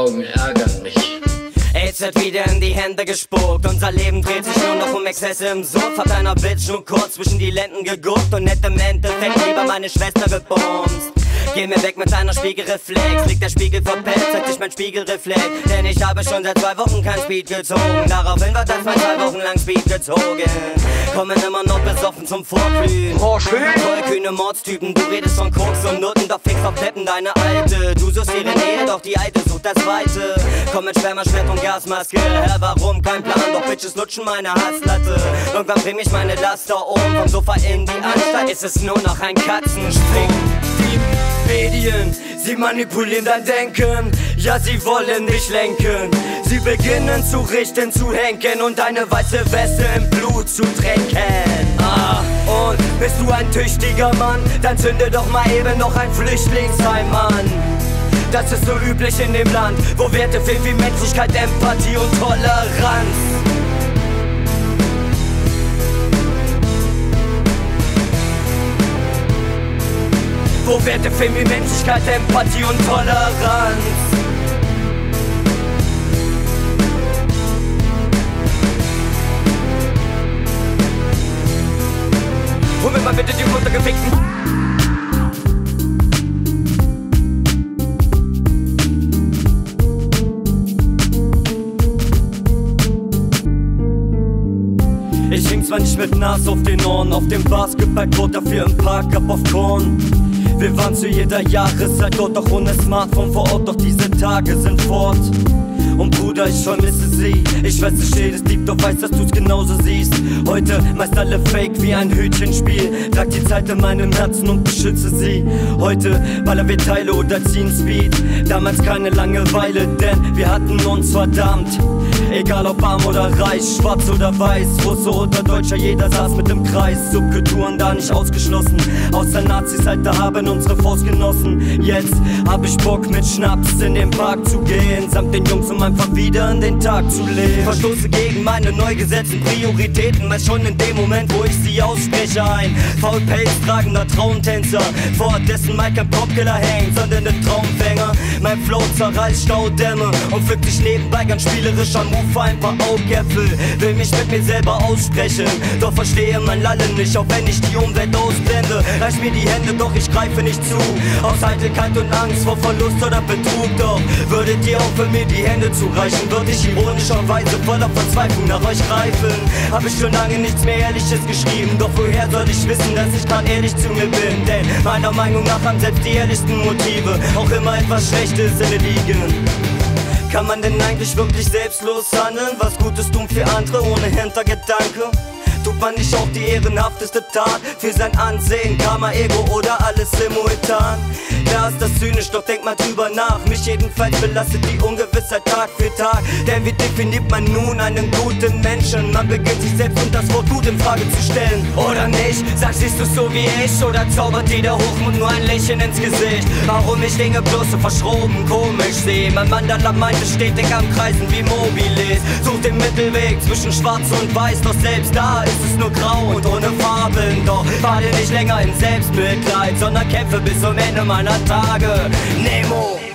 Augen ärgern mich. AIDS wird wieder in die Hände gespuckt. Unser Leben dreht sich nur noch um Exzesse im Sumpf. Hat einer Bitch nur kurz zwischen die Lenden geguckt und hätte im Endeffekt lieber meine Schwester gebomst. Geh mir weg mit deiner Spiegelreflex. Liegt der Spiegel verpellt, zeigt sich mein Spiegelreflex. Denn ich habe schon seit zwei Wochen kein Speed gezogen. Daraufhin wird das mal zwei Wochen lang Speed gezogen. Kommen immer noch besoffen zum Vorglühen. Voll kühne Mordstypen, du redest von Koks und Nutten, doch fix auf Peppen deine Alte. Du suchst ihre Nähe, doch die Alte sucht das Weite. Komm mit Sperma, Schwert und Gasmaske. Hä, warum? Kein Plan, doch Bitches lutschen meine Hasslatte. Irgendwann bring ich meine Laster um, vom Sofa in die Anstalt. Ist es nur noch ein Katzenspring. Die Medien, sie manipulieren dein Denken. Ja, sie wollen dich lenken. Sie beginnen zu richten, zu henken und deine weiße Weste im Blut zu tränken. Ah, und bist du ein tüchtiger Mann, dann zünde doch mal eben noch ein Flüchtlingsheim an. Das ist so üblich in dem Land, wo Werte fehlen wie Menschlichkeit, Empathie und Toleranz. Wo Werte fehlen wie Menschlichkeit, Empathie und Toleranz. Hol mir mal bitte die runtergefickten. Ich hing zwar nicht mit Nas auf den Ohren, auf dem Basketballcourt, dafür im Park ab auf Korn. Wir waren zu jeder Jahreszeit dort, doch ohne Smartphone vor Ort, doch diese Tage sind fort. Ich vermisse sie. Ich weiß, es steht es Dieb, doch weiß, dass du's genauso siehst. Heute meist alle fake wie ein Hütchenspiel. Trag die Zeit in meinem Herzen und beschütze sie. Heute ballern wir Teile oder ziehen Speed. Damals keine Langeweile, denn wir hatten uns verdammt. Egal ob arm oder reich, schwarz oder weiß, Russe oder Deutscher, jeder saß mit im Kreis. Subkulturen da nicht ausgeschlossen. Außer Nazis, Alter, haben unsere Faust genossen. Jetzt hab ich Bock mit Schnaps in den Park zu gehen, samt den Jungs, um einfach wieder in den Tag zu leben. Verstoße gegen meine neu gesetzten Prioritäten, meist schon in dem Moment, wo ich sie ausspreche. Ein Faulpelz tragender Traumtänzer, vor dessen Mike ein Popkiller hängt, sondern der Traumfänger. Mein Flow zerreißt Staudämme und pflückt sich nebenbei ganz spielerischer Move ein paar Augäpfel. Will mich mit mir selber aussprechen, doch verstehe mein Lallen nicht, auch wenn ich die Umwelt ausblende. Reich mir die Hände, doch ich greife nicht zu. Aus Eitelkeit und Angst vor Verlust oder Betrug, doch würdet ihr auch für mir die Hände zureichen, würde ich ironischerweise voller Verzweiflung nach euch greifen. Hab ich schon lange nichts mehr Ehrliches geschrieben, doch woher soll ich wissen, dass ich grad ehrlich zu mir bin? Denn meiner Meinung nach haben selbst die ehrlichsten Motive auch immer etwas Schlechtes inne liegen. Kann man denn eigentlich wirklich selbstlos handeln? Was Gutes tun für andere ohne Hintergedanke? Tut man nicht auch die ehrenhafteste Tat für sein Ansehen, Karma, Ego oder alles simultan? Klar ist das zynisch, doch denk mal drüber nach. Mich jedenfalls belastet die Ungewissheit Tag für Tag. Denn wie definiert man nun einen guten Menschen? Man beginnt sich selbst und das Wort gut in Frage zu stellen. Oder nicht? Sag, siehst du so wie ich? Oder zaubert dir der Hochmut nur ein Lächeln ins Gesicht? Warum ich Dinge bloß so verschroben, komisch sehe? Mein Mandala meinte stetig am Kreisen wie Mobilis. Such den Mittelweg zwischen schwarz und weiß, doch selbst da ist es nur grau und ohne Farben. Doch warte nicht länger in Selbstmitleid, sondern kämpfe bis zum Ende meiner Tage. Nemo.